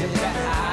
should I?